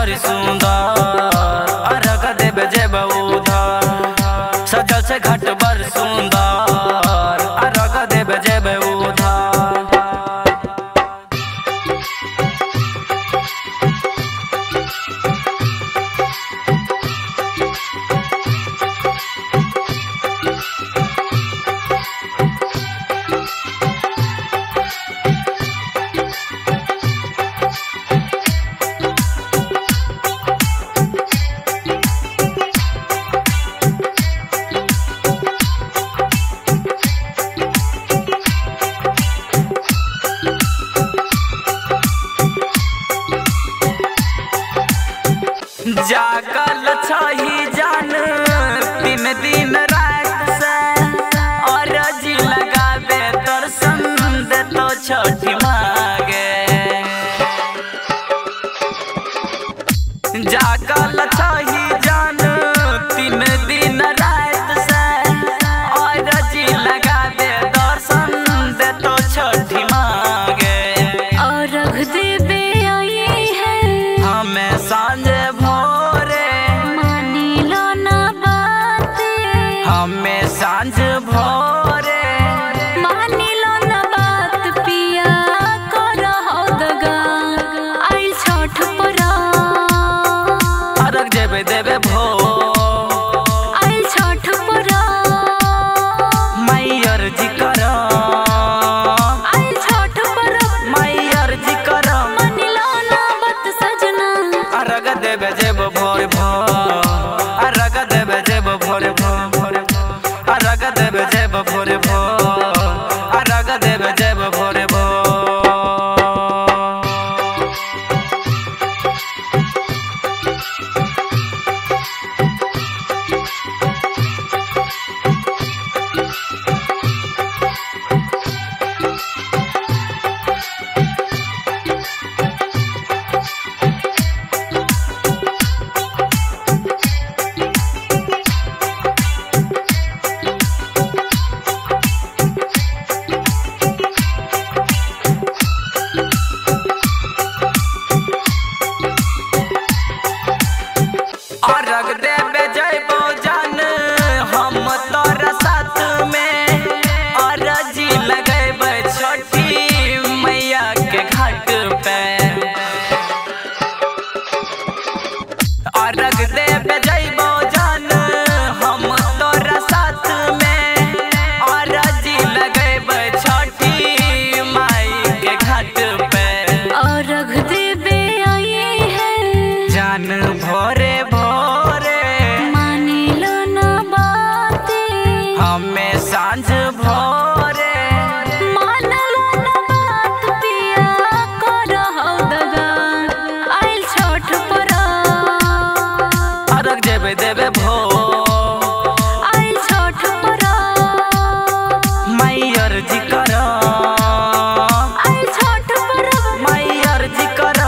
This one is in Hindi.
घट सुंदर। अरग देव जेबे बहुधा। सजल से घट बर सुंदर। जागल छही जान করে দেবে ভো আই ছট পর মাই অর্জি কর। আই ছট পর মাই অর্জি কর। মানিলো না বাত সজনা। আরগ দেবে যেব ভোর ভো আরগ দেবে যেব ভোর ভো আরগ দেবে যেব ভোর ভো अर्घ देबे जान हम तोरा साथ में। अरजी लगेबे मैया के घाट पे। देबे जयबो जान हम तोरा साथ में। अरजी लगेबे छठी माई के घाट पे। आई है। जान जेबे देबे भो आइल छठ परा मैयर जी कर आइल छठ परा मैयर जी कर